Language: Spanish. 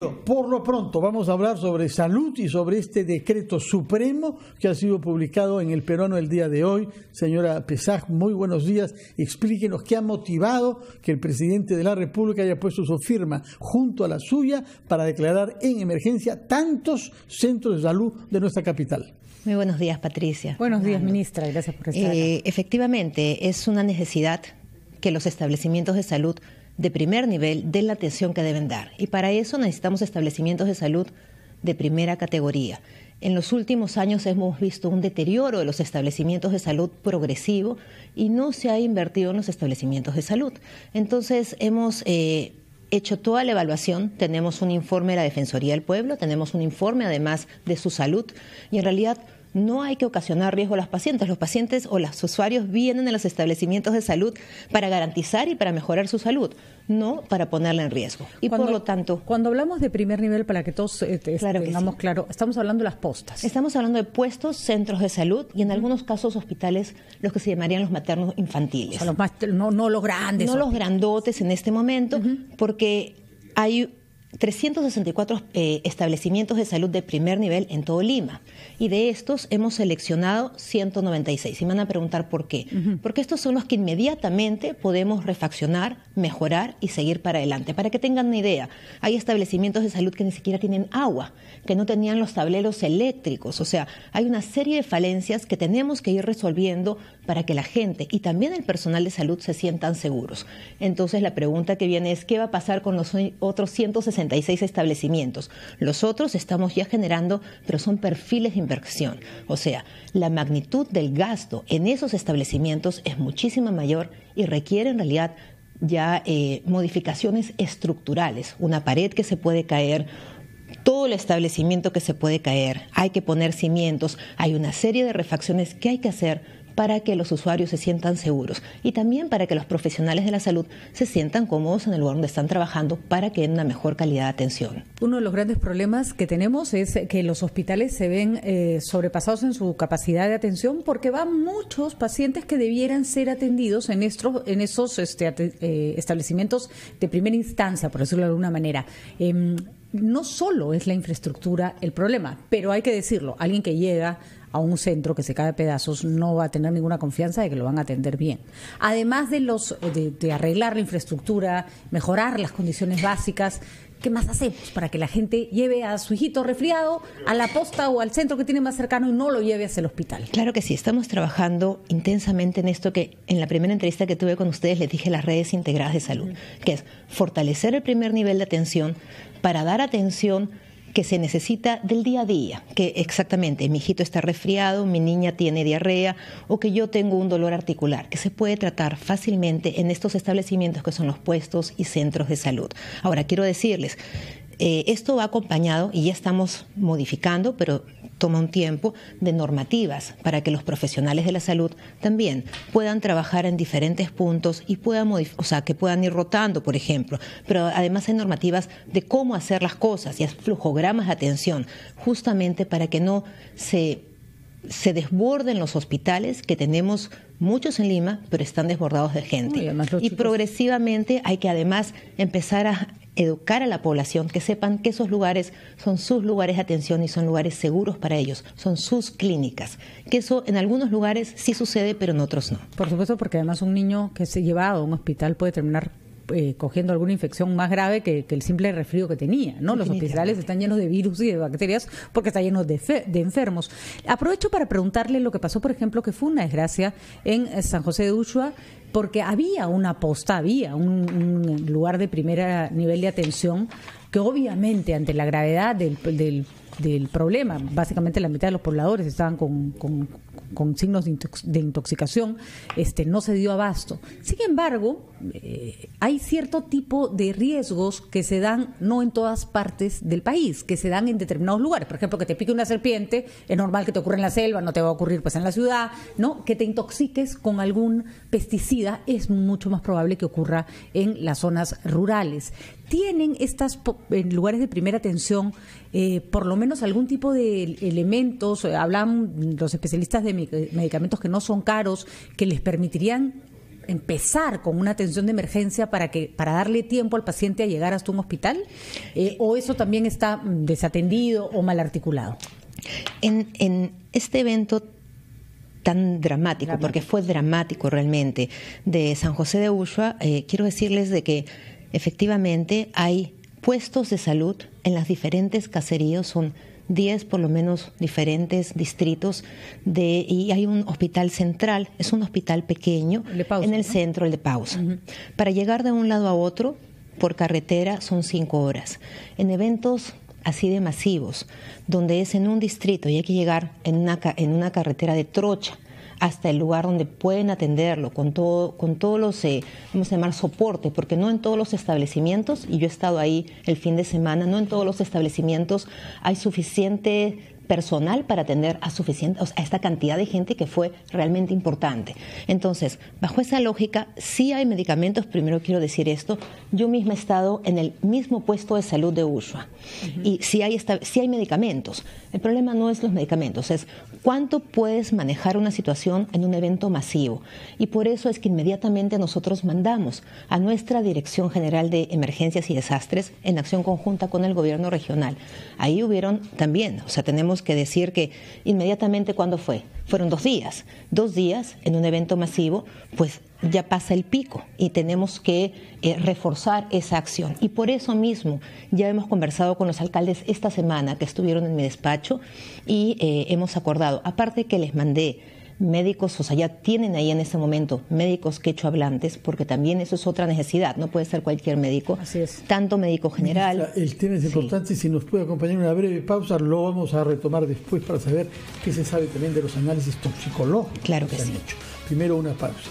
Por lo pronto vamos a hablar sobre salud y sobre este decreto supremo que ha sido publicado en el peruano el día de hoy. Señora Pesaj, muy buenos días. Explíquenos qué ha motivado que el presidente de la República haya puesto su firma junto a la suya para declarar en emergencia tantos centros de salud de nuestra capital. Muy buenos días, Patricia. Buenos días, ministra. Gracias por estar eh, Efectivamente, es una necesidad que los establecimientos de salud de primer nivel den la atención que deben dar. Y para eso necesitamos establecimientos de salud de primera categoría. En los últimos años hemos visto un deterioro de los establecimientos de salud progresivo y no se ha invertido en los establecimientos de salud. Entonces hemos eh, hecho toda la evaluación, tenemos un informe de la Defensoría del Pueblo, tenemos un informe además de su salud y en realidad no hay que ocasionar riesgo a los pacientes. Los pacientes o los usuarios vienen a los establecimientos de salud para garantizar y para mejorar su salud, no para ponerla en riesgo. Y por lo tanto. Cuando hablamos de primer nivel, para que todos eh, tengamos claro, estamos hablando de las postas. Estamos hablando de puestos, centros de salud y en algunos casos hospitales, los que se llamarían los maternos infantiles. los no, los grandes. No los grandotes en este momento, porque hay 364 eh, establecimientos de salud de primer nivel en todo Lima. Y de estos hemos seleccionado 196. Y me van a preguntar por qué. Porque estos son los que inmediatamente podemos refaccionar, mejorar y seguir para adelante. Para que tengan una idea, hay establecimientos de salud que ni siquiera tienen agua, que no tenían los tableros eléctricos. O sea, hay una serie de falencias que tenemos que ir resolviendo para que la gente y también el personal de salud se sientan seguros. Entonces, la pregunta que viene es, ¿qué va a pasar con los otros 160? 66 establecimientos. Los otros estamos ya generando, pero son perfiles de inversión. O sea, la magnitud del gasto en esos establecimientos es muchísimo mayor y requiere en realidad ya eh, modificaciones estructurales, una pared que se puede caer, todo el establecimiento que se puede caer, hay que poner cimientos, hay una serie de refacciones que hay que hacer para que los usuarios se sientan seguros y también para que los profesionales de la salud se sientan cómodos en el lugar donde están trabajando para que den una mejor calidad de atención. Uno de los grandes problemas que tenemos es que los hospitales se ven eh, sobrepasados en su capacidad de atención porque van muchos pacientes que debieran ser atendidos en, esos este, eh, establecimientos de primera instancia, por decirlo de alguna manera. Em, no solo es la infraestructura el problema, pero hay que decirlo, alguien que llega a un centro que se cae a pedazos no va a tener ninguna confianza de que lo van a atender bien. Además de los de, arreglar la infraestructura, mejorar las condiciones básicas, ¿qué más hacemos para que la gente lleve a su hijito resfriado a la posta o al centro que tiene más cercano y no lo lleve hacia el hospital? Claro que sí, estamos trabajando intensamente en esto que en la primera entrevista que tuve con ustedes les dije las redes integradas de salud, que es fortalecer el primer nivel de atención para dar atención que se necesita del día a día, que exactamente mi hijito está resfriado, mi niña tiene diarrea o que yo tengo un dolor articular, que se puede tratar fácilmente en estos establecimientos que son los puestos y centros de salud. Ahora, quiero decirles, eh, esto va acompañado, y ya estamos modificando, pero toma un tiempo, de normativas para que los profesionales de la salud también puedan trabajar en diferentes puntos y puedan, o sea, que puedan ir rotando, por ejemplo. Pero además hay normativas de cómo hacer las cosas y flujogramas de atención, justamente para que no se se desborden los hospitales, que tenemos muchos en Lima, pero están desbordados de gente. y progresivamente hay que además empezar a educar a la población, que sepan que esos lugares son sus lugares de atención y son lugares seguros para ellos, son sus clínicas. Que eso en algunos lugares sí sucede, pero en otros no. Por supuesto, porque además un niño que se lleva a un hospital puede terminar eh, cogiendo alguna infección más grave que, el simple resfrío que tenía, ¿no? Los hospitales están llenos de virus y de bacterias porque están llenos de, de, enfermos. Aprovecho para preguntarle lo que pasó, por ejemplo, que fue una desgracia en San José de Ushua, porque había una posta, había un, lugar de primer nivel de atención que obviamente ante la gravedad del, del del problema. Básicamente la mitad de los pobladores estaban con, con, signos de, intoxicación, este, no se dio abasto. Sin embargo, eh, hay cierto tipo de riesgos que se dan no en todas partes del país, que se dan en determinados lugares. Por ejemplo, que te pique una serpiente, es normal que te ocurra en la selva, no te va a ocurrir pues en la ciudad, ¿no? Que te intoxiques con algún pesticida es mucho más probable que ocurra en las zonas rurales tienen estas en lugares de primera atención eh, por lo menos algún tipo de elementos, hablan los especialistas de medicamentos que no son caros, que les permitirían empezar con una atención de emergencia para que para darle tiempo al paciente a llegar hasta un hospital? Eh, ¿O eso también está desatendido o mal articulado? En, en este evento tan dramático, porque fue dramático realmente, de San José de Ushua, eh, quiero decirles de que efectivamente hay puestos de salud en las diferentes caseríos, son 10 por lo menos diferentes distritos de, y hay un hospital central, es un hospital pequeño en el centro, el de pausa. Para llegar de un lado a otro por carretera son cinco horas. En eventos así de masivos, donde es en un distrito y hay que llegar en una, en una carretera de trocha hasta el lugar donde pueden atenderlo, con todo, con todos los, eh, vamos a llamar, soporte, porque no en todos los establecimientos, y yo he estado ahí el fin de semana, no en todos los establecimientos hay suficiente personal para atender a suficiente, a esta cantidad de gente que fue realmente importante. Entonces, bajo esa lógica, sí hay medicamentos, primero quiero decir esto, yo misma he estado en el mismo puesto de salud de Ushua y sí hay, sí hay medicamentos. El problema no es los medicamentos, es cuánto puedes manejar una situación en un evento masivo. Y por eso es que inmediatamente nosotros mandamos a nuestra Dirección General de Emergencias y Desastres en acción conjunta con el gobierno regional. Ahí hubieron también, o sea, tenemos que decir que inmediatamente cuando fue, fueron dos días, dos días en un evento masivo, pues ya pasa el pico y tenemos que eh, reforzar esa acción. Y por eso mismo ya hemos conversado con los alcaldes esta semana que estuvieron en mi despacho y eh, hemos acordado, aparte que les mandé médicos, o sea, ya tienen ahí en ese momento médicos quechohablantes, porque también eso es otra necesidad, no puede ser cualquier médico, Así es. tanto médico general. el tema es importante, si nos puede acompañar una breve pausa, lo vamos a retomar después para saber qué se sabe también de los análisis toxicológicos claro que, se sí. han hecho. Primero una pausa.